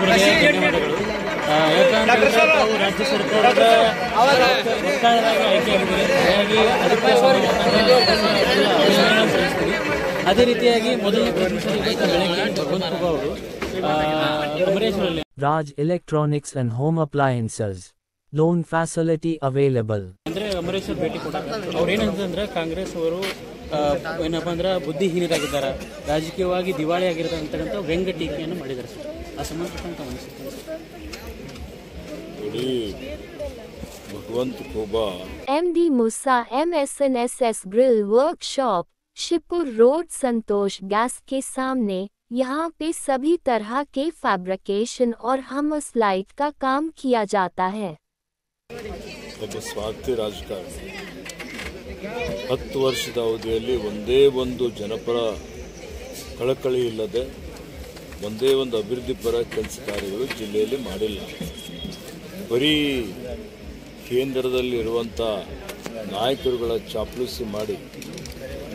ನಿಮ್ಗೆ ಧನ್ಯವಾದಗಳು. ಯಾಕಂದ್ರೆ ತಾವು ರಾಜ್ಯ ಸರ್ಕಾರದ ವಕ್ತಾರರಾಗಿ ಆಗಿದೆ. ಹಾಗಾಗಿ ಅದಕ್ಕೆ ಸಲ್ಲಿಸ್ತೀವಿ ಅದೇ ರೀತಿಯಾಗಿ ಮೊದಲನೇ ಭಗವಂತ ಅವರು ಅಮರೇಶ್ವರಲ್ಲಿ Raj electronics and home Appliances. Loan facility available. ಅಂದ್ರೆ ಅಮರೇಶ್ವರ್ ಭೇಟಿ ಕೊಟ್ಟಾಗ ಅವ್ರು ಏನಂತಂದ್ರೆ ಕಾಂಗ್ರೆಸ್ ಅವರು ಏನಪ್ಪ ಅಂದ್ರೆ ಬುದ್ಧಿಹೀನರಾಗಿದ್ದಾರೆ. ರಾಜಕೀಯವಾಗಿ ದಿವಾಳಿ ಆಗಿರತಕ್ಕಂಥ ವ್ಯಂಗ್ಯ ಟೀಕೆಯನ್ನು ಮಾಡಿದ್ದಾರೆ. Sir ಆ ಸಂಬಂಧಪಟ್ಟಂತ ಅನಿಸುತ್ತೆ ಇಡೀ Bhagwanth Khuba MD Musa MSNSS Grill Workshop, Shivpur road Santosh gas के सामने यहाँ पे सभी तरह के फैब्रिकेशन और हम लाइट का काम किया जाता है ಒಬ್ಬ ಸ್ವಾರ್ಥಿ ರಾಜಕಾರಣಿ ಹತ್ತು ವರ್ಷದ ಅವಧಿಯಲ್ಲಿ ಒಂದೇ ಒಂದು ಜನಪರ ಕಳಕಳಿ ಇಲ್ಲದೆ ಒಂದೇ ಒಂದು ಅಭಿವೃದ್ಧಿ ಪರ ಕೆಲಸ ಕಾರ್ಯಗಳು ಜಿಲ್ಲೆಯಲ್ಲಿ ಮಾಡಿಲ್ಲ. ಬರೀ ಕೇಂದ್ರದಲ್ಲಿರುವಂಥ ನಾಯಕರುಗಳ ಚಾಪ್ಲೂಸಿ ಮಾಡಿ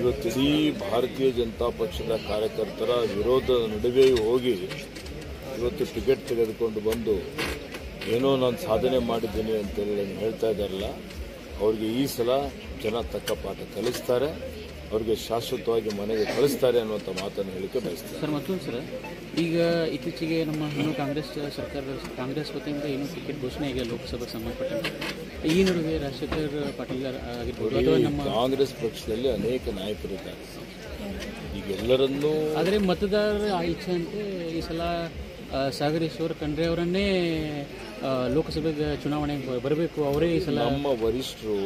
ಇವತ್ತು ಇಡೀ ಭಾರತೀಯ ಜನತಾ ಪಕ್ಷದ ಕಾರ್ಯಕರ್ತರ ವಿರೋಧದ ನಡುವೆಯೂ ಹೋಗಿ ಇವತ್ತು ಟಿಕೆಟ್ ತೆಗೆದುಕೊಂಡು ಬಂದು ಏನೋ ನಾನು ಸಾಧನೆ ಮಾಡಿದ್ದೀನಿ ಅಂತೇಳಿ ಹೇಳ್ತಾ ಇದ್ದಾರಲ್ಲ, ಅವ್ರಿಗೆ ಈ ಸಲ ಜನ ತಕ್ಕ ಪಾಠ ಕಲಿಸ್ತಾರೆ. ಅವ್ರಿಗೆ ಶಾಶ್ವತವಾಗಿ ಮನೆಗೆ ಕಳಿಸ್ತಾರೆ ಅನ್ನುವಂಥ ಮಾತನ್ನು ಹೇಳಿಕೆ ಬಯಸ್ತಾರೆ ಸರ್ ಮತ್ತೊಂದು ಸರ್ ಈಗ ಇತ್ತೀಚೆಗೆ ನಮ್ಮ ಇನ್ನೂ ಕಾಂಗ್ರೆಸ್ ಸರ್ಕಾರ ಕಾಂಗ್ರೆಸ್ ವತಿಯಿಂದ ಏನು ಟಿಕೆಟ್ ಘೋಷಣೆ ಆಗಿದೆ ಲೋಕಸಭೆಗೆ ಸಂಬಂಧಪಟ್ಟಂತೆ ಈ ನಡುವೆ ರಾಜಶೇಖರ್ ಪಾಟೀಲ್ ಆಗಿರ್ಬೋದು ಅಥವಾ ನಮ್ಮ ಕಾಂಗ್ರೆಸ್ ಪಕ್ಷದಲ್ಲಿ ಅನೇಕ ನಾಯಕರಿದ್ದಾರೆ ಈಗ ಎಲ್ಲರನ್ನೂ ಆದರೆ ಮತದಾರರ ಇಚ್ಛೆಯಂತೆ ಈ ಸಲ ಸಾಗರೇಶ್ವರ್ ಸಾಗರ್ ಖಂಡ್ರೆ ಅವರನ್ನೇ ಲೋಕಸಭೆಗೆ ಚುನಾವಣೆಗೆ ಬರಬೇಕು ಅವರೇ ಈ ಸಲ ನಮ್ಮ ವರಿಷ್ಠರು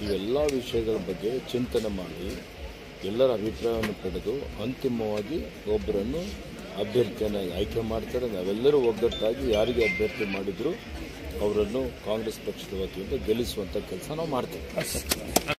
ಇವೆಲ್ಲ ವಿಷಯಗಳ ಬಗ್ಗೆ ಚಿಂತನೆ ಮಾಡಿ ಎಲ್ಲರ ಅಭಿಪ್ರಾಯವನ್ನು ಪಡೆದು ಅಂತಿಮವಾಗಿ ಒಬ್ಬರನ್ನು ಅಭ್ಯರ್ಥಿಯನ್ನಾಗಿ ಆಯ್ಕೆ ಮಾಡ್ತಾರೆ. ನಾವೆಲ್ಲರೂ ಒಗ್ಗಟ್ಟಾಗಿ ಯಾರಿಗೆ ಅಭ್ಯರ್ಥಿ ಮಾಡಿದ್ರು ಅವರನ್ನು ಕಾಂಗ್ರೆಸ್ ಪಕ್ಷದ ವತಿಯಿಂದ ಗೆಲ್ಲಿಸುವಂಥ ಕೆಲಸ ನಾವು ಮಾಡ್ತೇವೆ.